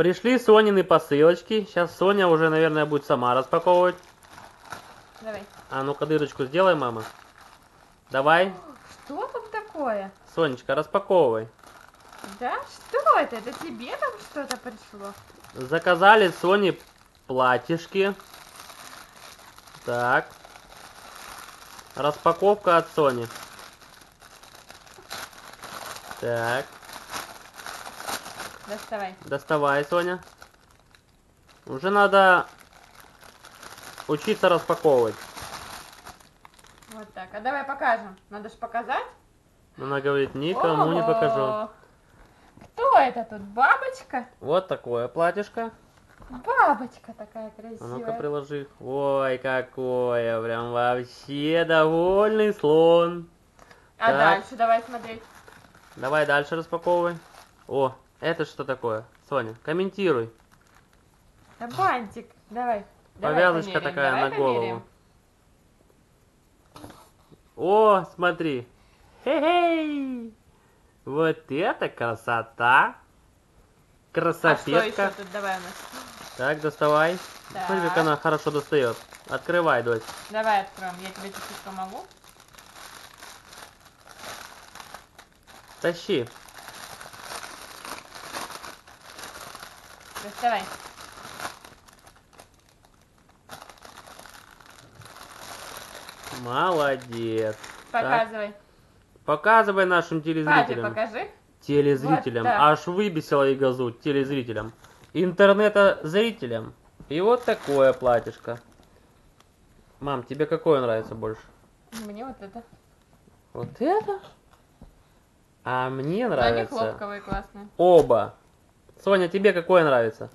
Пришли Сонины посылочки. Сейчас Соня уже, наверное, будет сама распаковывать. Давай. А ну-ка дырочку сделай, мама. Давай. Что тут такое? Сонечка, распаковывай. Да? Что это? Это тебе там что-то пришло? Заказали Соне платьишки. Так. Распаковка от Сони. Так, Доставай. доставай, Соня. Уже надо учиться распаковывать. Вот так. А давай покажем. Надо же показать. Она говорит, никому не покажу. Ого! Кто это тут? Бабочка? Вот такое платьишко. Бабочка такая А ну-ка красивая. приложи. Ой, какое, прям вообще довольный слон. а так. дальше давай смотреть. Давай дальше распаковывай. О, это что такое? Соня, комментируй. Да бантик. Давай. Давай Повязочка померяем, такая давай на голову. померяем. О, смотри. Хе-хей. Вот это красота. А что тут давай у нас? Так, доставай. Смотри, как Так. она хорошо достает. Открывай, дочь. Давай откроем. Я тебе чуть-чуть помогу. Тащи. Доставай. Молодец. Так, Показывай. показывай нашим Папе телезрителям. покажи. Телезрителям. Вот. Аж выбесила и газу телезрителям. Интернета зрителям. И вот такое платьишко. Мам, тебе какое нравится больше? Мне вот это. Вот это? А мне Но они нравится хлопковые классные. оба. Соня, тебе какое нравится?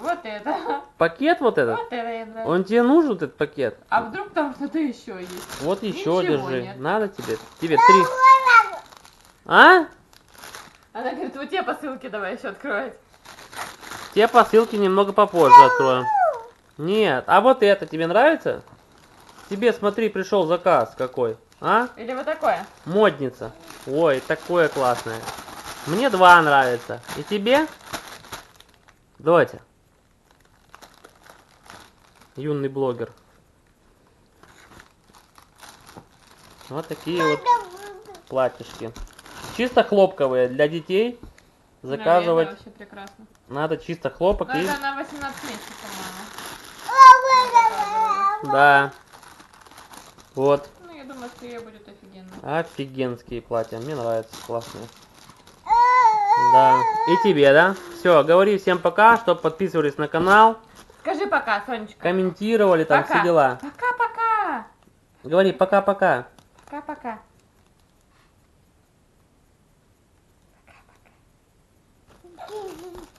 Вот это. Пакет вот этот? Вот это нравится. Он тебе нужен, этот пакет? А вдруг там что-то еще есть? Вот еще Ничего держи. нет. Надо тебе? Тебе три. А? Она говорит, вот те посылки давай еще открывать. Те посылки немного попозже откроем. Нет. А вот это тебе нравится? Тебе, смотри, пришел заказ какой. А? Или вот такое. Модница. Ой, такое классное. Мне два нравится. И тебе? Давайте. Юный блогер. Вот такие вот платьишки. Чисто хлопковые для детей. Заказывать Наверное, прекрасно. надо чисто хлопок Но и... это на 18 месяцев, по-моему. Да. Вот. Ну, я думаю, что ей будет офигенно. Офигенские платья. Мне нравятся. Классные. Да. И тебе, да? Все, говори всем пока, чтобы подписывались на канал, Скажи пока, Сонечка. комментировали там Пока. все дела. Пока-пока. Говори пока-пока. Пока-пока. Пока-пока.